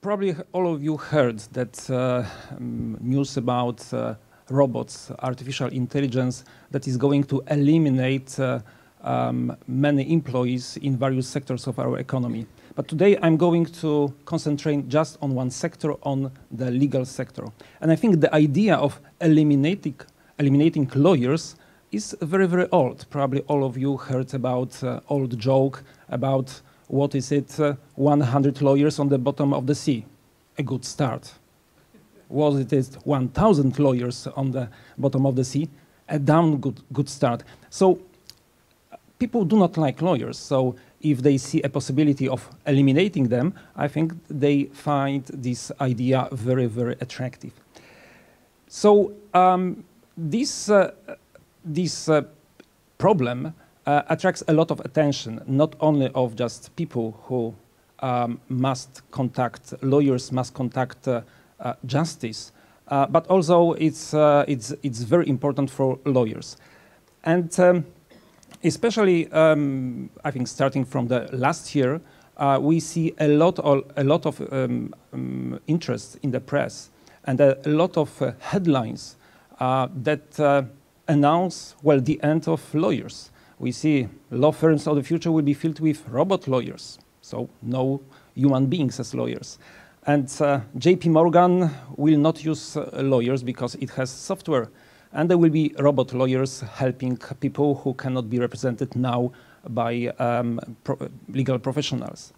probably all of you heard that uh, um, news about uh, robots, artificial intelligence, that is going to eliminate uh, um, many employees in various sectors of our economy. But today I'm going to concentrate just on one sector, on the legal sector. And I think the idea of eliminating, eliminating lawyers is very, very old. Probably all of you heard about uh, old joke about what is it, uh, 100 lawyers on the bottom of the sea. A good start. Was it is 1,000 lawyers on the bottom of the sea? A damn good, good start. So people do not like lawyers. So if they see a possibility of eliminating them, I think they find this idea very, very attractive. So um, this, uh, this uh, problem uh, attracts a lot of attention, not only of just people who um, must contact lawyers, must contact uh, uh, justice, uh, but also it's, it's, it's very important for lawyers. And um, especially, um, I think, starting from the last year, uh, we see a lot of, a lot of um, um, interest in the press and a, lot of uh, headlines uh, that uh, announce, well, the end of lawyers. We see law firms of the future will be filled with robot lawyers, so no human beings as lawyers. And uh, JP Morgan will not use uh, lawyers because it has software and there will be robot lawyers helping people who cannot be represented now by um, pro legal professionals.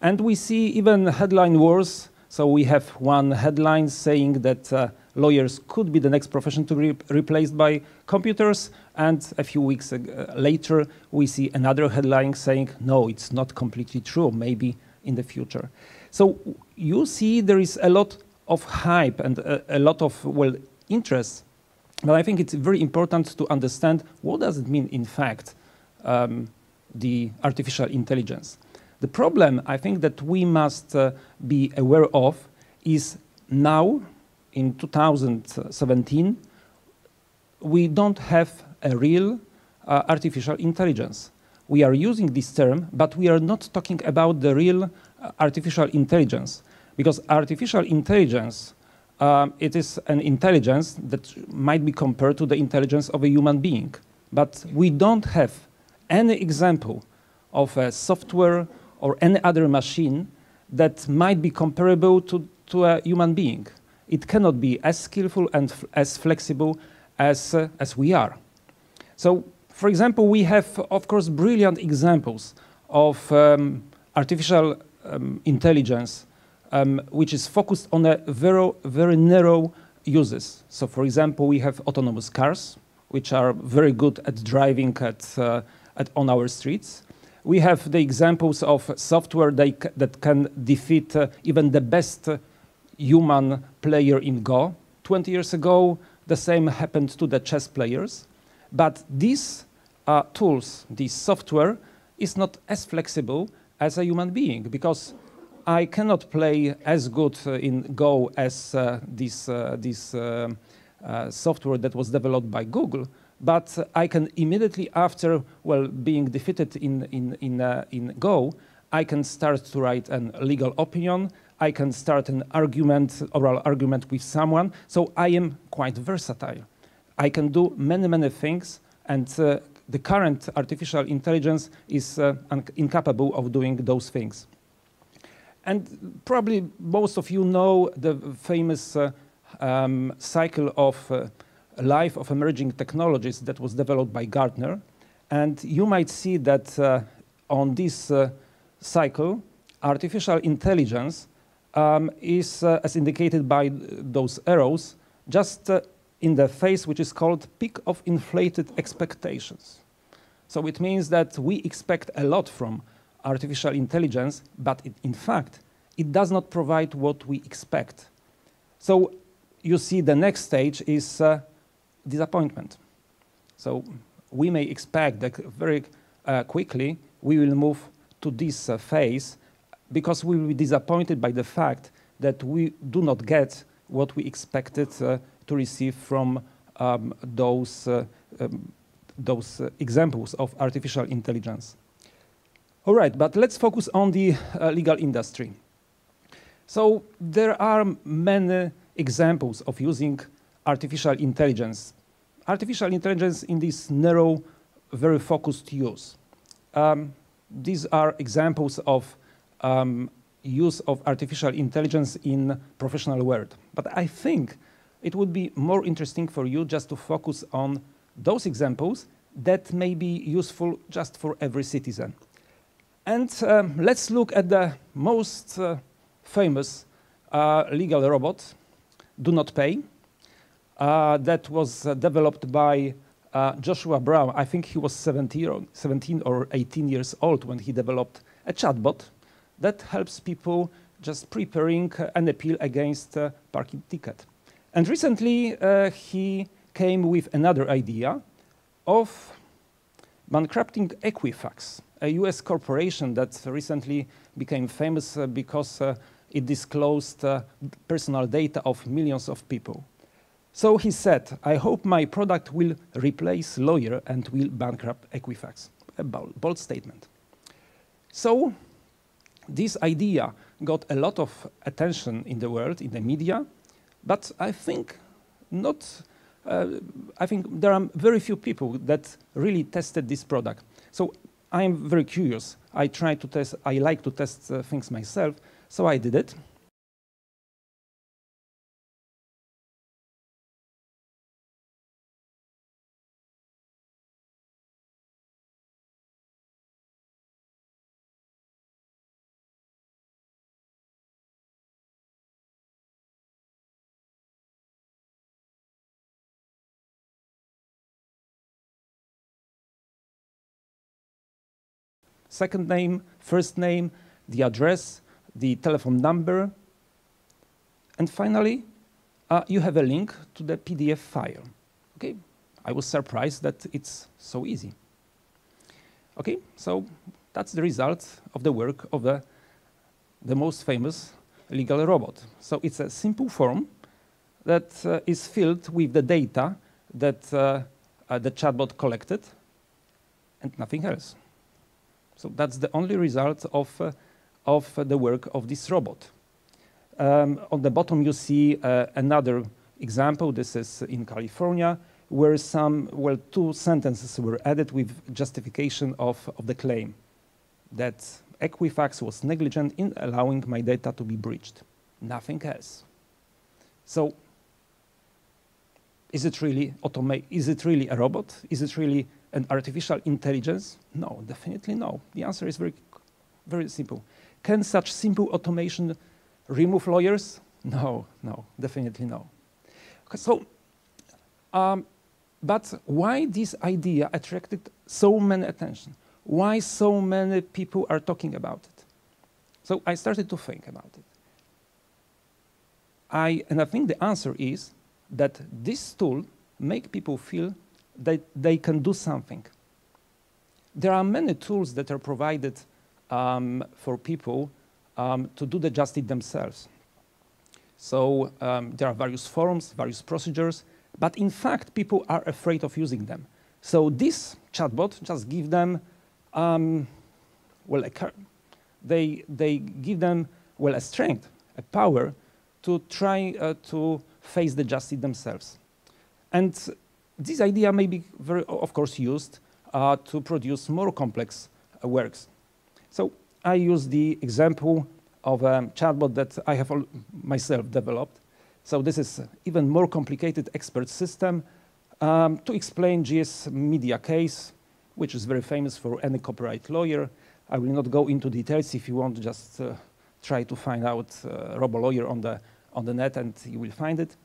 And we see even headline wars. So we have one headline saying that uh, lawyers could be the next profession to be replaced by computers. And a few weeks uh, later, we see another headline saying, no, it's not completely true, maybe in the future. So you see there is a lot of hype and a, a lot of, well, interest but I think it's very important to understand what does it mean, in fact, um, the artificial intelligence. The problem I think that we must uh, be aware of is now, in 2017, we don't have a real uh, artificial intelligence. We are using this term, but we are not talking about the real uh, artificial intelligence, because artificial intelligence um, it is an intelligence that might be compared to the intelligence of a human being. But we don't have any example of a software or any other machine that might be comparable to, to a human being. It cannot be as skillful and as flexible as, uh, as we are. So, for example, we have, of course, brilliant examples of um, artificial um, intelligence um, which is focused on a very, very narrow uses. So for example, we have autonomous cars, which are very good at driving at, uh, at on our streets. We have the examples of software that can defeat uh, even the best uh, human player in Go. 20 years ago, the same happened to the chess players. But these uh, tools, this software, is not as flexible as a human being because I cannot play as good uh, in Go as uh, this, uh, this software that was developed by Google, but I can immediately after, well, being defeated in, in, in, in Go, I can start to write a legal opinion, I can start an argument, oral argument with someone, so I am quite versatile. I can do many, many things, and uh, the current artificial intelligence is uh, incapable of doing those things. And probably most of you know the famous uh, um, cycle of uh, life of emerging technologies that was developed by Gartner. And you might see that uh, on this uh, cycle, artificial intelligence um, is, uh, as indicated by those arrows, just uh, in the phase which is called peak of inflated expectations. So it means that we expect a lot from artificial intelligence, but it, in fact, it does not provide what we expect. So you see the next stage is uh, disappointment. So we may expect that very uh, quickly we will move to this uh, phase because we will be disappointed by the fact that we do not get what we expected uh, to receive from um, those, uh, um, those uh, examples of artificial intelligence. All right, but let's focus on the uh, legal industry. So there are many examples of using artificial intelligence. Artificial intelligence in this narrow, very focused use. Um, these are examples of um, use of artificial intelligence in professional world. But I think it would be more interesting for you just to focus on those examples that may be useful just for every citizen. And um, let's look at the most uh, famous uh, legal robot, Do Not Pay, uh, that was uh, developed by uh, Joshua Browder. I think he was 17 or, 17 or 18 years old when he developed a chatbot that helps people just preparing an appeal against a parking ticket. And recently, uh, he came with another idea of bankrupting Equifax, a US corporation that recently became famous uh, because uh, it disclosed uh, personal data of millions of people. So he said, I hope my product will replace lawyer and will bankrupt Equifax. A bold statement. So this idea got a lot of attention in the world, in the media, but I think not, uh, I think there are very few people that really tested this product. So I am very curious. I try to test, I like to test uh, things myself, so I did it. Second name, first name, the address, the telephone number. And finally, uh, you have a link to the PDF file. Okay, I was surprised that it's so easy. Okay, so that's the result of the work of the, the most famous legal robot. So it's a simple form that uh, is filled with the data that uh, uh the chatbot collected and nothing else. So that's the only result of, uh, of the work of this robot. Um, on the bottom, you see uh, another example. This is in California, where some, well, two sentences were added with justification of, of the claim that Equifax was negligent in allowing my data to be breached. Nothing else. So, is it really automate? Is it really a robot? Is it really an artificial intelligence? No, definitely no. The answer is very, very simple. Can such simple automation remove lawyers? No, no, definitely no. So, um, but why this idea attracted so many attention? Why so many people are talking about it? So I started to think about it. I, and I think the answer is that this tool make people feel that they can do something. There are many tools that are provided um, for people um, to do the justice themselves. So um, there are various forms, various procedures, but in fact, people are afraid of using them. So this chatbot just give them, um, well, they, they give them, well, a strength, a power to try uh, to face the justice themselves. And this idea may be, very, of course, used uh, to produce more complex uh, works. So I use the example of a chatbot that I have myself developed. So this is even more complicated expert system um, to explain GS media case, which is very famous for any copyright lawyer. I will not go into details if you want just uh, try to find out uh, RoboLawyer on the, on the net and you will find it.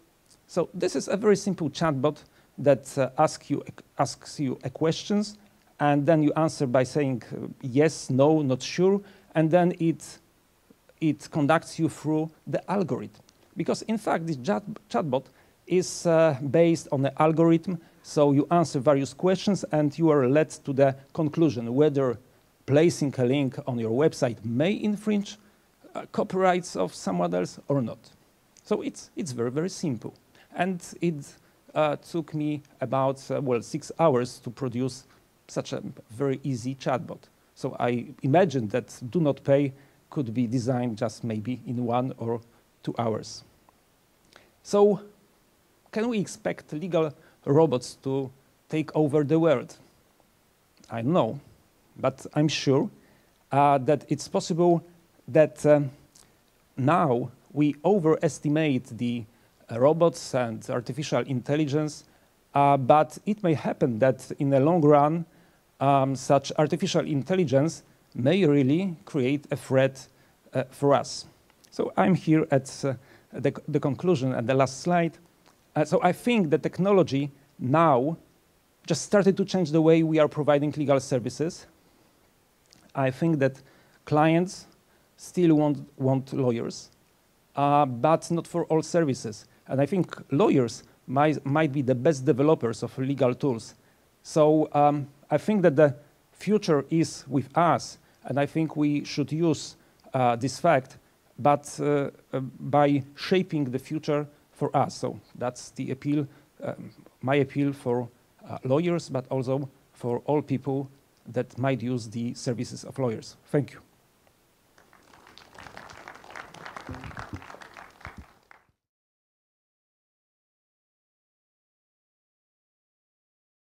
So this is a very simple chatbot that uh, ask you, asks you a questions, and then you answer by saying uh, yes, no, not sure, and then it, it conducts you through the algorithm. Because in fact, this chat, chatbot is uh, based on an algorithm, so you answer various questions and you are led to the conclusion whether placing a link on your website may infringe uh, copyrights of someone else or not. So it's, it's very, very simple. And it uh, took me about, uh, well, six hours to produce such a very easy chatbot. So I imagined that Do Not Pay could be designed just maybe in one or two hours. So can we expect legal robots to take over the world? I don't know, but I'm sure uh, that it's possible that um, now we overestimate the uh, robots and artificial intelligence, uh, but it may happen that in the long run, um, such artificial intelligence may really create a threat uh, for us. So I'm here at uh, the, the, conclusion at the last slide. So I think the technology now just started to change the way we are providing legal services. I think that clients still want, want lawyers, uh, but not for all services. And I think lawyers might, might be the best developers of legal tools. So um, I think that the future is with us, and I think we should use uh, this fact, but uh, uh, by shaping the future for us. So that's the appeal, um, my appeal for uh, lawyers, but also for all people that might use the services of lawyers. Thank you.